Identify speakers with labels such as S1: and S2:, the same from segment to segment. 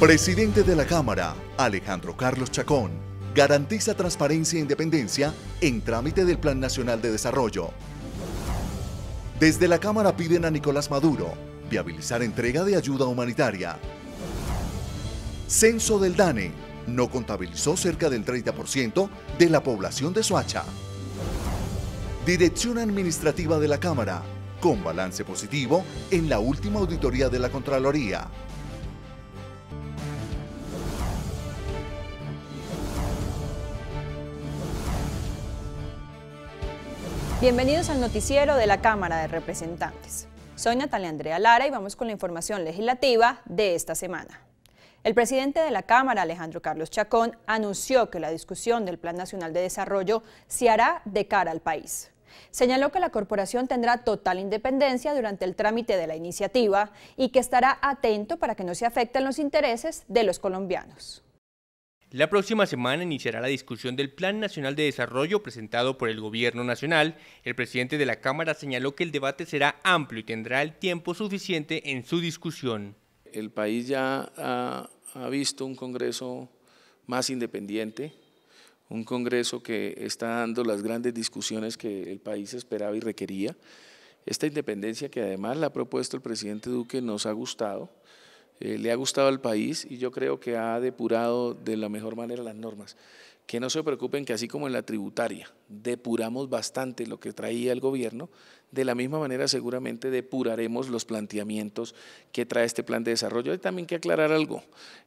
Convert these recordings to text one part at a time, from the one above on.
S1: Presidente de la Cámara, Alejandro Carlos Chacón, garantiza transparencia e independencia en trámite del Plan Nacional de Desarrollo. Desde la Cámara piden a Nicolás Maduro viabilizar entrega de ayuda humanitaria. Censo del DANE no contabilizó cerca del 30% de la población de Soacha. Dirección Administrativa de la Cámara, con balance positivo en la última auditoría de la Contraloría.
S2: Bienvenidos al noticiero de la Cámara de Representantes. Soy Natalia Andrea Lara y vamos con la información legislativa de esta semana. El presidente de la Cámara, Alejandro Carlos Chacón, anunció que la discusión del Plan Nacional de Desarrollo se hará de cara al país. Señaló que la corporación tendrá total independencia durante el trámite de la iniciativa y que estará atento para que no se afecten los intereses de los colombianos.
S3: La próxima semana iniciará la discusión del Plan Nacional de Desarrollo presentado por el Gobierno Nacional. El presidente de la Cámara señaló que el debate será amplio y tendrá el tiempo suficiente en su discusión.
S4: El país ya ha, visto un Congreso más independiente, un Congreso que está dando las grandes discusiones que el país esperaba y requería. Esta independencia que además la ha propuesto el presidente Duque nos ha gustado eh, le ha gustado al país y yo creo que ha depurado de la mejor manera las normas. Que no se preocupen que así como en la tributaria depuramos bastante lo que traía el gobierno, de la misma manera seguramente depuraremos los planteamientos que trae este plan de desarrollo. Hay también que aclarar algo.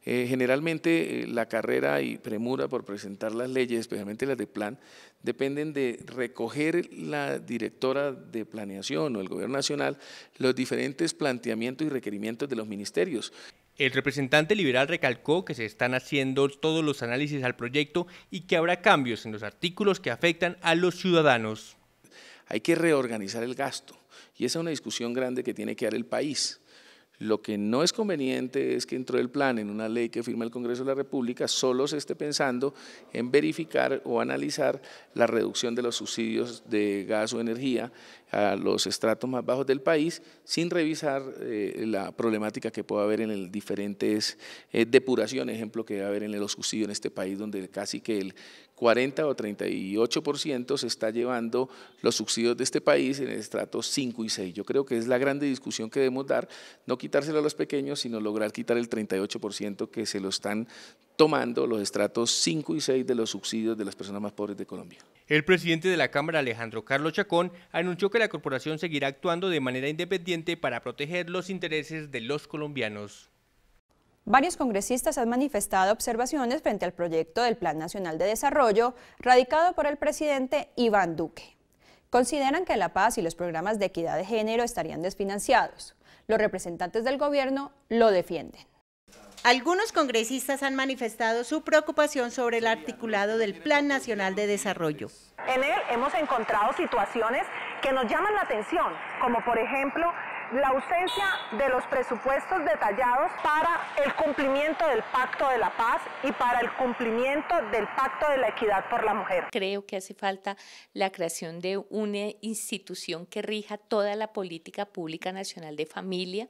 S4: Eh, generalmente eh, la carrera y premura por presentar las leyes, especialmente las de plan, dependen de recoger la directora de planeación o el gobierno nacional los diferentes planteamientos y requerimientos de los ministerios.
S3: El representante liberal recalcó que se están haciendo todos los análisis al proyecto y que habrá cambios en los artículos que afectan a los ciudadanos.
S4: Hay que reorganizar el gasto y esa es una discusión grande que tiene que dar el país. Lo que no es conveniente es que dentro del plan, en una ley que firma el Congreso de la República, solo se esté pensando en verificar o analizar la reducción de los subsidios de gas o energía a los estratos más bajos del país, sin revisar eh, la problemática que pueda haber en el diferentes eh, depuraciones, ejemplo que va a haber en los subsidios en este país, donde casi que el 40 o 38% se está llevando los subsidios de este país en el estrato 5 y 6. Yo creo que es la grande discusión que debemos dar, no quitárselo a los pequeños, sino lograr quitar el 38% que se lo están tomando los estratos 5 y 6 de los subsidios de las personas más pobres de Colombia.
S3: El presidente de la Cámara, Alejandro Carlos Chacón, anunció que la corporación seguirá actuando de manera independiente para proteger los intereses de los colombianos.
S2: Varios congresistas han manifestado observaciones frente al proyecto del Plan Nacional de Desarrollo radicado por el presidente Iván Duque. Consideran que la paz y los programas de equidad de género estarían desfinanciados. Los representantes del gobierno lo defienden.
S5: Algunos congresistas han manifestado su preocupación sobre el articulado del Plan Nacional de Desarrollo.
S6: En él hemos encontrado situaciones que nos llaman la atención, como por ejemplo la ausencia de los presupuestos detallados para el cumplimiento del Pacto de la Paz y para el cumplimiento del Pacto de la Equidad por la Mujer.
S7: Creo que hace falta la creación de una institución que rija toda la política pública nacional de familia,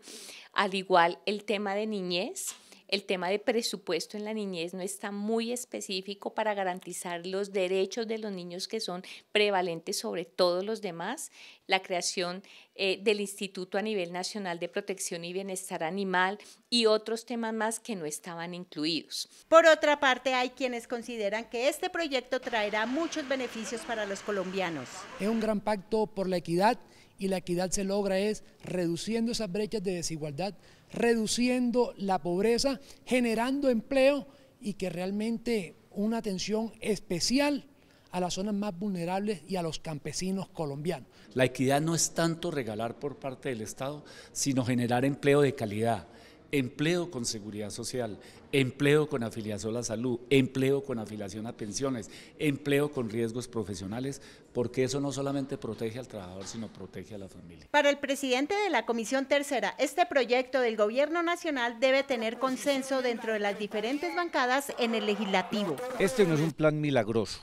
S7: al igual el tema de niñez el tema de presupuesto en la niñez no está muy específico para garantizar los derechos de los niños que son prevalentes sobre todos los demás. La creación eh, del Instituto a nivel nacional de protección y bienestar animal y otros temas más que no estaban incluidos.
S5: Por otra parte, hay quienes consideran que este proyecto traerá muchos beneficios para los colombianos.
S8: Es un gran pacto por la equidad y la equidad se logra es reduciendo esas brechas de desigualdad reduciendo la pobreza, generando empleo y que realmente una atención especial a las zonas más vulnerables y a los campesinos colombianos.
S9: La equidad no es tanto regalar por parte del Estado, sino generar empleo de calidad empleo con seguridad social, empleo con afiliación a la salud, empleo con afiliación a pensiones, empleo con riesgos profesionales, porque eso no solamente protege al trabajador, sino protege a la familia.
S5: Para el presidente de la Comisión Tercera, este proyecto del Gobierno Nacional debe tener consenso dentro de las diferentes bancadas en el legislativo.
S10: Este no es un plan milagroso,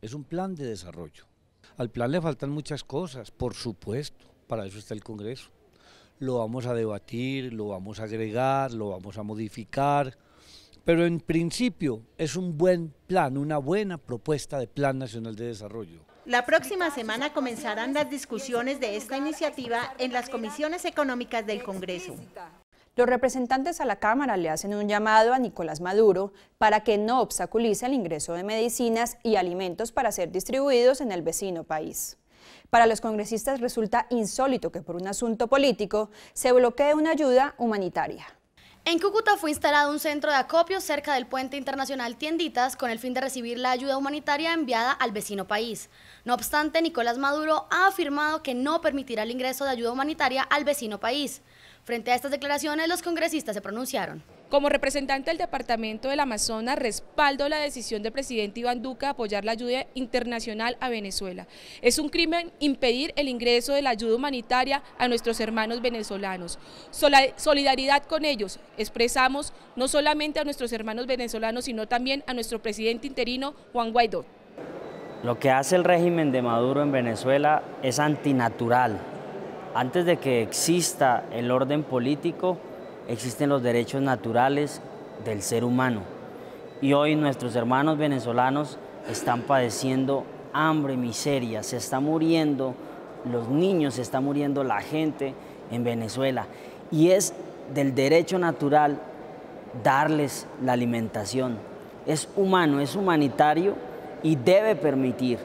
S10: es un plan de desarrollo. Al plan le faltan muchas cosas, por supuesto, para eso está el Congreso lo vamos a debatir, lo vamos a agregar, lo vamos a modificar, pero en principio es un buen plan, una buena propuesta de Plan Nacional de Desarrollo.
S5: La próxima semana comenzarán las discusiones de esta iniciativa en las comisiones económicas del Congreso.
S2: Los representantes a la Cámara le hacen un llamado a Nicolás Maduro para que no obstaculice el ingreso de medicinas y alimentos para ser distribuidos en el vecino país. Para los congresistas resulta insólito que por un asunto político se bloquee una ayuda humanitaria.
S11: En Cúcuta fue instalado un centro de acopio cerca del puente internacional Tienditas con el fin de recibir la ayuda humanitaria enviada al vecino país. No obstante, Nicolás Maduro ha afirmado que no permitirá el ingreso de ayuda humanitaria al vecino país. Frente a estas declaraciones, los congresistas se pronunciaron.
S12: Como representante del Departamento del Amazonas, respaldo la decisión del presidente Iván Duque de apoyar la ayuda internacional a Venezuela. Es un crimen impedir el ingreso de la ayuda humanitaria a nuestros hermanos venezolanos. Solidaridad con ellos expresamos no solamente a nuestros hermanos venezolanos, sino también a nuestro presidente interino, Juan Guaidó.
S13: Lo que hace el régimen de Maduro en Venezuela es antinatural, antes de que exista el orden político, existen los derechos naturales del ser humano. Y hoy nuestros hermanos venezolanos están padeciendo hambre, miseria, se está muriendo los niños, se está muriendo la gente en Venezuela. Y es del derecho natural darles la alimentación. Es humano, es humanitario y debe permitir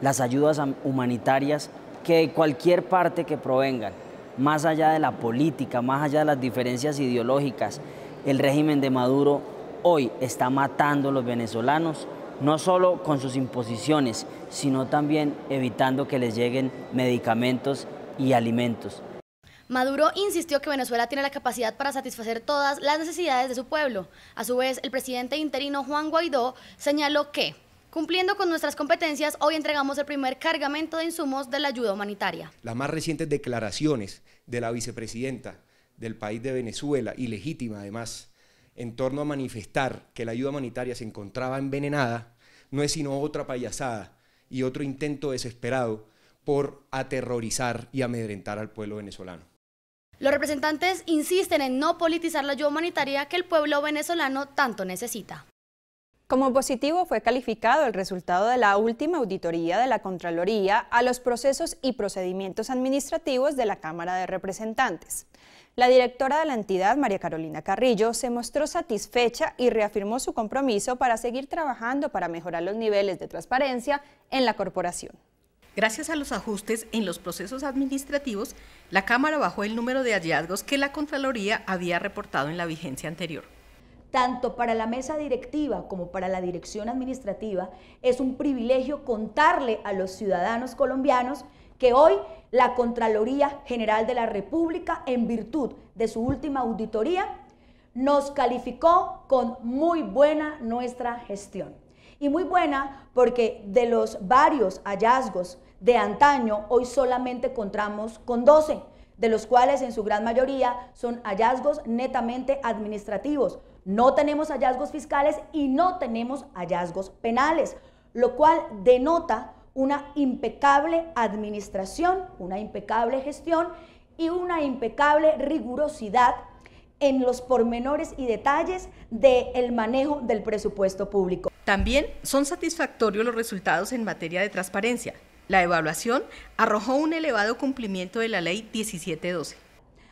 S13: las ayudas humanitarias que cualquier parte que provengan, más allá de la política, más allá de las diferencias ideológicas, el régimen de Maduro hoy está matando a los venezolanos, no solo con sus imposiciones, sino también evitando que les lleguen medicamentos y alimentos.
S11: Maduro insistió que Venezuela tiene la capacidad para satisfacer todas las necesidades de su pueblo. A su vez, el presidente interino Juan Guaidó señaló que Cumpliendo con nuestras competencias, hoy entregamos el primer cargamento de insumos de la ayuda humanitaria.
S14: Las más recientes declaraciones de la vicepresidenta del país de Venezuela, y legítima además, en torno a manifestar que la ayuda humanitaria se encontraba envenenada, no es sino otra payasada y otro intento desesperado por aterrorizar y amedrentar al pueblo venezolano.
S11: Los representantes insisten en no politizar la ayuda humanitaria que el pueblo venezolano tanto necesita.
S2: Como positivo fue calificado el resultado de la última auditoría de la Contraloría a los procesos y procedimientos administrativos de la Cámara de Representantes. La directora de la entidad, María Carolina Carrillo, se mostró satisfecha y reafirmó su compromiso para seguir trabajando para mejorar los niveles de transparencia en la corporación.
S15: Gracias a los ajustes en los procesos administrativos, la Cámara bajó el número de hallazgos que la Contraloría había reportado en la vigencia anterior
S16: tanto para la mesa directiva como para la dirección administrativa, es un privilegio contarle a los ciudadanos colombianos que hoy la Contraloría General de la República, en virtud de su última auditoría, nos calificó con muy buena nuestra gestión. Y muy buena porque de los varios hallazgos de antaño, hoy solamente encontramos con 12, de los cuales en su gran mayoría son hallazgos netamente administrativos, no tenemos hallazgos fiscales y no tenemos hallazgos penales, lo cual denota una impecable administración, una impecable gestión y una impecable rigurosidad en los pormenores y detalles del manejo del presupuesto público.
S15: También son satisfactorios los resultados en materia de transparencia. La evaluación arrojó un elevado cumplimiento de la ley 1712.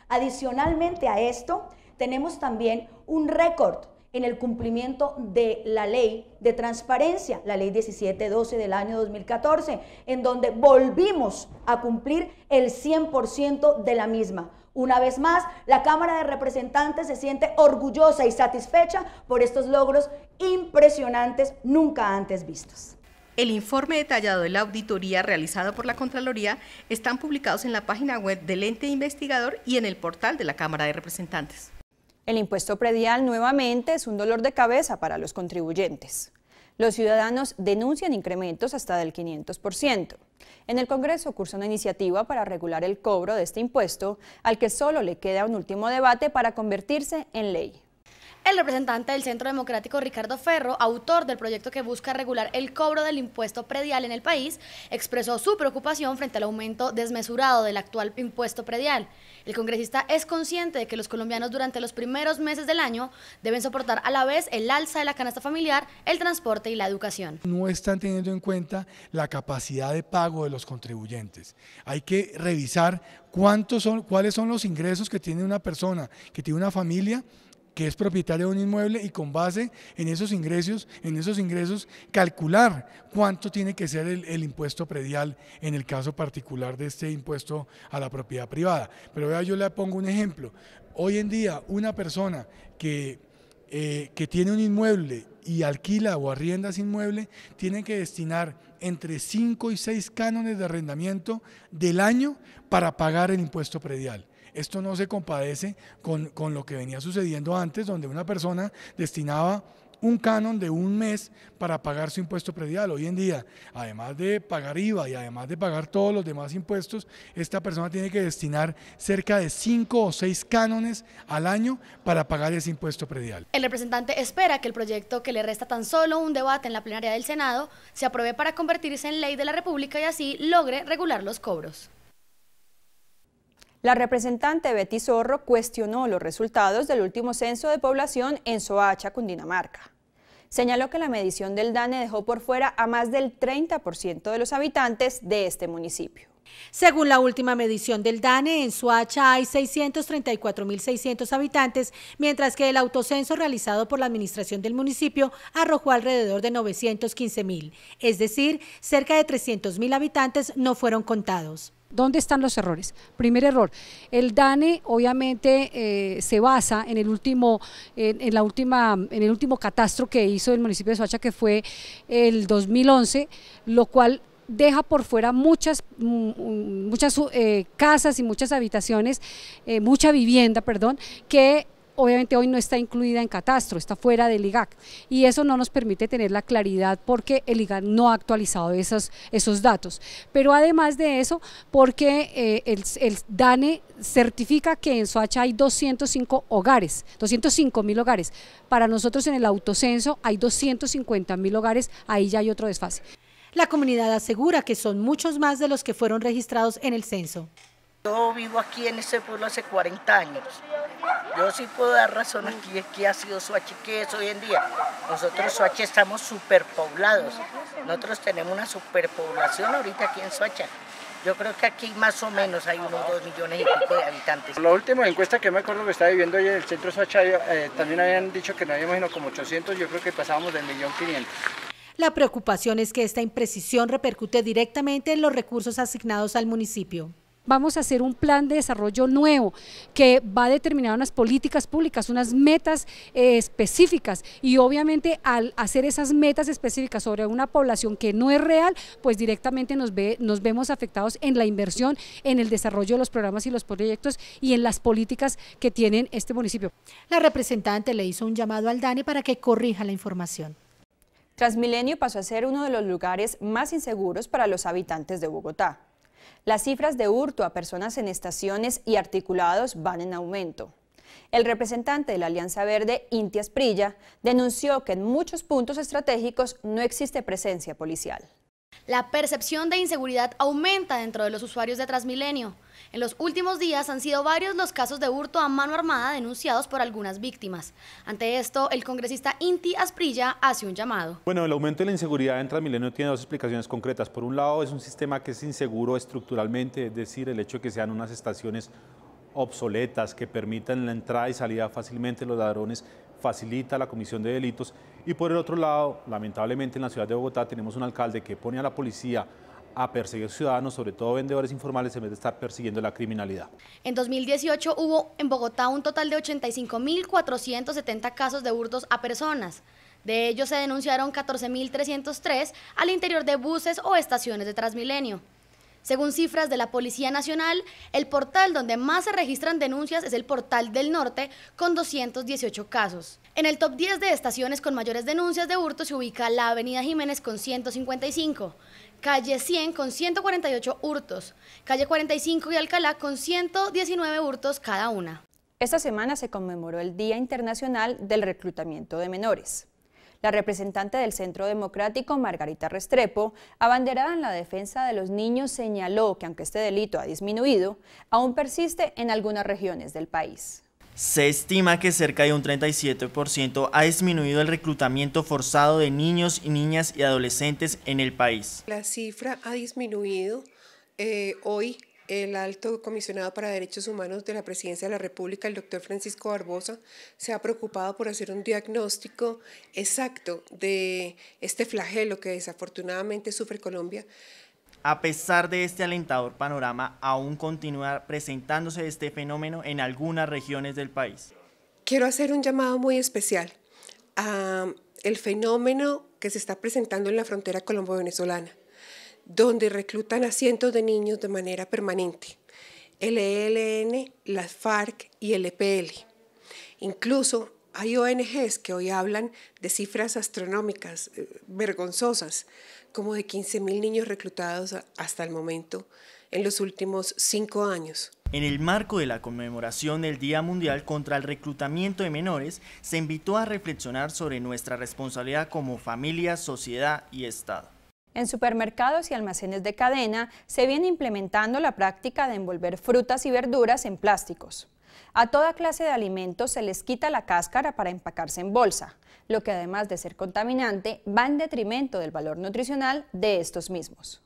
S16: Adicionalmente a esto, tenemos también un récord en el cumplimiento de la ley de transparencia, la ley 1712 del año 2014, en donde volvimos a cumplir el 100% de la misma. Una vez más, la Cámara de Representantes se siente orgullosa y satisfecha por estos logros impresionantes nunca antes vistos.
S15: El informe detallado de la auditoría realizada por la Contraloría están publicados en la página web del ente investigador y en el portal de la Cámara de Representantes.
S2: El impuesto predial nuevamente es un dolor de cabeza para los contribuyentes. Los ciudadanos denuncian incrementos hasta del 500%. En el Congreso cursa una iniciativa para regular el cobro de este impuesto, al que solo le queda un último debate para convertirse en ley.
S11: El representante del Centro Democrático Ricardo Ferro, autor del proyecto que busca regular el cobro del impuesto predial en el país, expresó su preocupación frente al aumento desmesurado del actual impuesto predial. El congresista es consciente de que los colombianos durante los primeros meses del año deben soportar a la vez el alza de la canasta familiar, el transporte y la educación.
S17: No están teniendo en cuenta la capacidad de pago de los contribuyentes. Hay que revisar cuántos son, cuáles son los ingresos que tiene una persona, que tiene una familia que es propietario de un inmueble y con base en esos ingresos, en esos ingresos calcular cuánto tiene que ser el, impuesto predial en el caso particular de este impuesto a la propiedad privada. Pero vea, yo le pongo un ejemplo. Hoy en día una persona que, eh, que tiene un inmueble y alquila o arrienda ese inmueble tiene que destinar entre 5 y 6 cánones de arrendamiento del año para pagar el impuesto predial. Esto no se compadece con, lo que venía sucediendo antes, donde una persona destinaba un canon de un mes para pagar su impuesto predial. Hoy en día, además de pagar IVA y además de pagar todos los demás impuestos, esta persona tiene que destinar cerca de cinco o seis cánones al año para pagar ese impuesto predial.
S11: El representante espera que el proyecto que le resta tan solo un debate en la plenaria del Senado se apruebe para convertirse en ley de la República y así logre regular los cobros.
S2: La representante Betty Zorro cuestionó los resultados del último censo de población en Soacha, Cundinamarca. Señaló que la medición del DANE dejó por fuera a más del 30% de los habitantes de este municipio.
S18: Según la última medición del DANE, en Soacha hay 634.600 habitantes, mientras que el autocenso realizado por la administración del municipio arrojó alrededor de 915.000, es decir, cerca de 300.000 habitantes no fueron contados.
S19: ¿Dónde están los errores? Primer error, el DANE obviamente eh, se basa en el último, en, la última, en el último catastro que hizo el municipio de Soacha, que fue el 2011, lo cual deja por fuera muchas, mm, mm, muchas eh, casas y muchas habitaciones, eh, mucha vivienda, perdón, que obviamente hoy no está incluida en catastro, está fuera del IGAC y eso no nos permite tener la claridad porque el IGAC no ha actualizado esos, esos datos. Pero además de eso, porque eh, el, el, DANE certifica que en Soacha hay 205 hogares, 205 mil hogares. Para nosotros en el autocenso hay 250 mil hogares, ahí ya hay otro desfase.
S18: La comunidad asegura que son muchos más de los que fueron registrados en el censo.
S20: Yo vivo aquí en este pueblo hace 40 años. Yo sí puedo dar razón aquí que ha sido Soache que es hoy en día. Nosotros Soache estamos superpoblados. Nosotros tenemos una superpoblación ahorita aquí en Soacha. Yo creo que aquí más o menos hay unos 2 millones y pico de habitantes.
S21: La última encuesta que me acuerdo que estaba viviendo hoy en el centro de Soacha, eh, también habían dicho que no habíamos como 800, yo creo que pasábamos del millón 500.
S18: La preocupación es que esta imprecisión repercute directamente en los recursos asignados al municipio
S19: vamos a hacer un plan de desarrollo nuevo que va a determinar unas políticas públicas, unas metas eh, específicas y obviamente al hacer esas metas específicas sobre una población que no es real, pues directamente nos, ve, nos vemos afectados en la inversión, en el desarrollo de los programas y los proyectos y en las políticas que tienen este municipio.
S18: La representante le hizo un llamado al DANE para que corrija la información.
S2: Transmilenio pasó a ser uno de los lugares más inseguros para los habitantes de Bogotá. Las cifras de hurto a personas en estaciones y articulados van en aumento. El representante de la Alianza Verde, Inti Asprilla, denunció que en muchos puntos estratégicos no existe presencia policial.
S11: La percepción de inseguridad aumenta dentro de los usuarios de Transmilenio. En los últimos días han sido varios los casos de hurto a mano armada denunciados por algunas víctimas. Ante esto, el congresista Inti Asprilla hace un llamado.
S22: Bueno, el aumento de la inseguridad en Transmilenio tiene dos explicaciones concretas. Por un lado, es un sistema que es inseguro estructuralmente, es decir, el hecho de que sean unas estaciones obsoletas que permitan la entrada y salida fácilmente de los ladrones facilita la comisión de delitos y por el otro lado, lamentablemente en la ciudad de Bogotá tenemos un alcalde que pone a la policía a perseguir ciudadanos, sobre todo vendedores informales, en vez de estar persiguiendo la criminalidad.
S11: En 2018 hubo en Bogotá un total de 85.470 casos de hurtos a personas. De ellos se denunciaron 14.303 al interior de buses o estaciones de Transmilenio. Según cifras de la Policía Nacional, el portal donde más se registran denuncias es el Portal del Norte, con 218 casos. En el top 10 de estaciones con mayores denuncias de hurto se ubica la Avenida Jiménez con 155, Calle 100 con 148 hurtos, Calle 45 y Alcalá con 119 hurtos cada una.
S2: Esta semana se conmemoró el Día Internacional del Reclutamiento de Menores. La representante del Centro Democrático, Margarita Restrepo, abanderada en la defensa de los niños, señaló que aunque este delito ha disminuido, aún persiste en algunas regiones del país.
S23: Se estima que cerca de un 37% ha disminuido el reclutamiento forzado de niños y niñas y adolescentes en el país.
S24: La cifra ha disminuido. Eh, hoy el alto comisionado para derechos humanos de la presidencia de la República, el doctor Francisco Barbosa, se ha preocupado por hacer un diagnóstico exacto de este flagelo que desafortunadamente sufre Colombia.
S23: A pesar de este alentador panorama, aún continúa presentándose este fenómeno en algunas regiones del país.
S24: Quiero hacer un llamado muy especial a el fenómeno que se está presentando en la frontera colombo-venezolana donde reclutan a cientos de niños de manera permanente, el ELN, las FARC y el EPL. Incluso hay ONGs que hoy hablan de cifras astronómicas, eh, vergonzosas, como de 15.000 niños reclutados hasta el momento en los últimos cinco años.
S23: En el marco de la conmemoración del Día Mundial contra el Reclutamiento de Menores, se invitó a reflexionar sobre nuestra responsabilidad como familia, sociedad y Estado.
S2: En supermercados y almacenes de cadena se viene implementando la práctica de envolver frutas y verduras en plásticos. A toda clase de alimentos se les quita la cáscara para empacarse en bolsa, lo que además de ser contaminante va en detrimento del valor nutricional de estos mismos.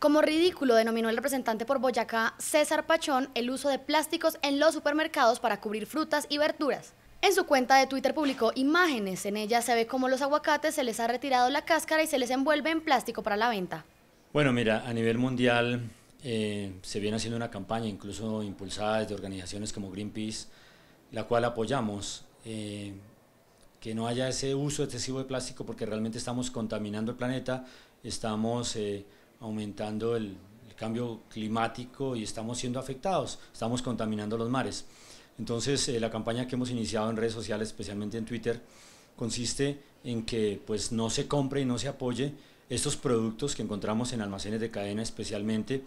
S11: Como ridículo denominó el representante por Boyacá, César Pachón, el uso de plásticos en los supermercados para cubrir frutas y verduras. En su cuenta de Twitter publicó imágenes. En ellas se ve cómo los aguacates se les ha retirado la cáscara y se les envuelve en plástico para la venta.
S25: Bueno, mira, a nivel mundial eh, se viene haciendo una campaña, incluso impulsada desde organizaciones como Greenpeace, la cual apoyamos. Eh, que no haya ese uso excesivo de plástico porque realmente estamos contaminando el planeta, estamos eh, aumentando el cambio climático y estamos siendo afectados, estamos contaminando los mares. Entonces, eh, la campaña que hemos iniciado en redes sociales, especialmente en Twitter, consiste en que pues, no se compre y no se apoye estos productos que encontramos en almacenes de cadena especialmente,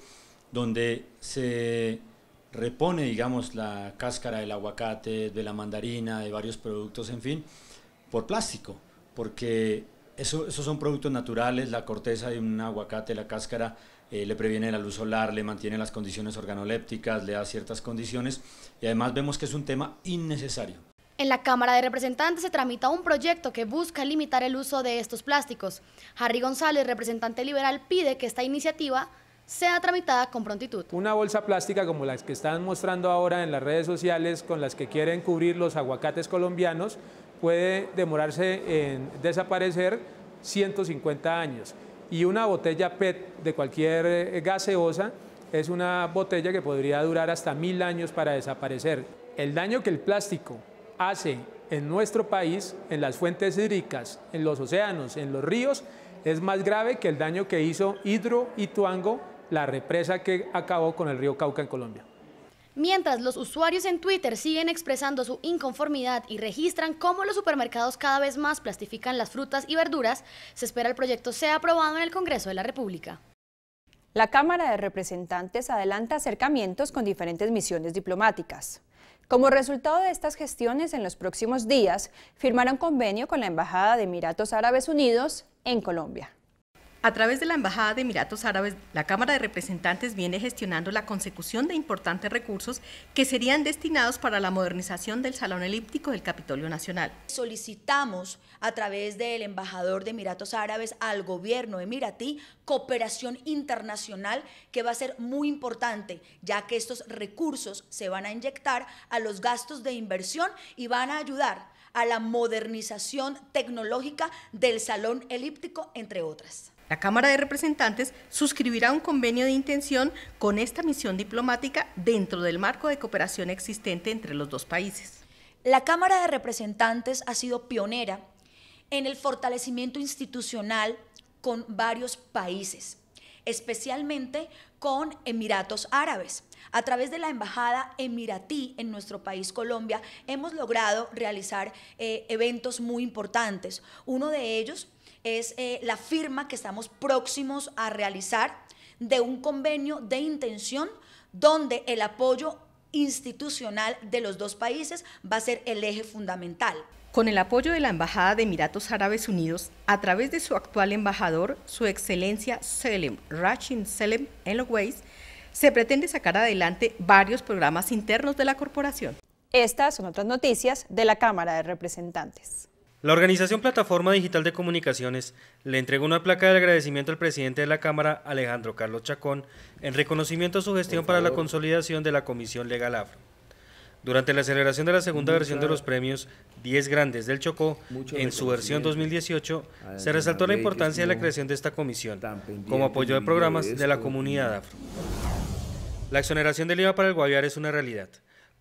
S25: donde se repone, digamos, la cáscara del aguacate, de la mandarina, de varios productos, en fin, por plástico, porque eso, esos son productos naturales, la corteza de un aguacate, la cáscara, eh, le previene la luz solar, le mantiene las condiciones organolépticas, le da ciertas condiciones y además vemos que es un tema innecesario.
S11: En la Cámara de Representantes se tramita un proyecto que busca limitar el uso de estos plásticos. Harry González, representante liberal, pide que esta iniciativa sea tramitada con prontitud.
S26: Una bolsa plástica como las que están mostrando ahora en las redes sociales con las que quieren cubrir los aguacates colombianos puede demorarse en desaparecer 150 años y una botella PET de cualquier eh, gaseosa es una botella que podría durar hasta mil años para desaparecer. El daño que el plástico hace en nuestro país, en las fuentes hídricas, en los océanos, en los ríos, es más grave que el daño que hizo Hidro y Tuango, la represa que acabó con el río Cauca en Colombia.
S11: Mientras los usuarios en Twitter siguen expresando su inconformidad y registran cómo los supermercados cada vez más plastifican las frutas y verduras, se espera el proyecto sea aprobado en el Congreso de la República.
S2: La Cámara de Representantes adelanta acercamientos con diferentes misiones diplomáticas. Como resultado de estas gestiones, en los próximos días firmará un convenio con la Embajada de Emiratos Árabes Unidos en Colombia.
S15: A través de la Embajada de Emiratos Árabes, la Cámara de Representantes viene gestionando la consecución de importantes recursos que serían destinados para la modernización del Salón Elíptico del Capitolio Nacional.
S16: Solicitamos a través del embajador de Emiratos Árabes al gobierno emiratí cooperación internacional que va a ser muy importante, ya que estos recursos se van a inyectar a los gastos de inversión y van a ayudar a la modernización tecnológica del Salón Elíptico, entre otras.
S15: La Cámara de Representantes suscribirá un convenio de intención con esta misión diplomática dentro del marco de cooperación existente entre los dos países.
S16: La Cámara de Representantes ha sido pionera en el fortalecimiento institucional con varios países, especialmente con Emiratos Árabes. A través de la Embajada Emiratí en nuestro país, Colombia, hemos logrado realizar eh, eventos muy importantes. Uno de ellos es eh, la firma que estamos próximos a realizar de un convenio de intención donde el apoyo institucional de los dos países va a ser el eje fundamental.
S15: Con el apoyo de la Embajada de Emiratos Árabes Unidos, a través de su actual embajador, su excelencia Selim Rachin Selem El se pretende sacar adelante varios programas internos de la corporación.
S2: Estas son otras noticias de la Cámara de Representantes.
S27: La organización Plataforma Digital de Comunicaciones le entregó una placa de agradecimiento al presidente de la Cámara, Alejandro Carlos Chacón, en reconocimiento a su gestión para la consolidación de la Comisión Legal Afro. Durante la celebración de la segunda versión de los premios 10 Grandes del Chocó, en su versión 2018, se resaltó la importancia de la creación de esta comisión, como apoyo de programas de la comunidad afro. La exoneración del IVA para el Guaviare es una realidad.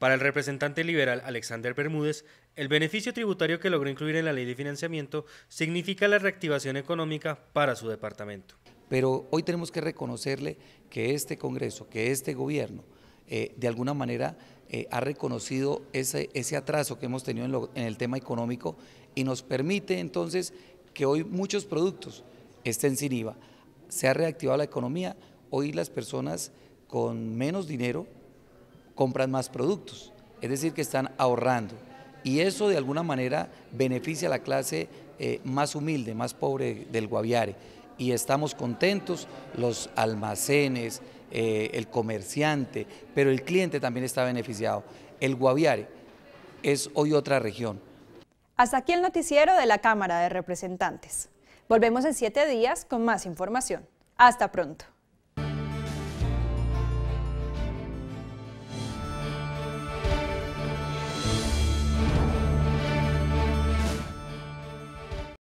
S27: Para el representante liberal Alexander Bermúdez, el beneficio tributario que logró incluir en la ley de financiamiento significa la reactivación económica para su departamento.
S28: Pero hoy tenemos que reconocerle que este Congreso, que este gobierno, eh, de alguna manera eh, ha reconocido ese, ese, atraso que hemos tenido en, en el tema económico y nos permite entonces que hoy muchos productos estén sin IVA. Se ha reactivado la economía, hoy las personas con menos dinero compran más productos, es decir, que están ahorrando. Y eso de alguna manera beneficia a la clase eh, más humilde, más pobre del Guaviare. Y estamos contentos, los almacenes, eh, el comerciante, pero el cliente también está beneficiado. El Guaviare es hoy otra región.
S2: Hasta aquí el noticiero de la Cámara de Representantes. Volvemos en siete días con más información. Hasta pronto.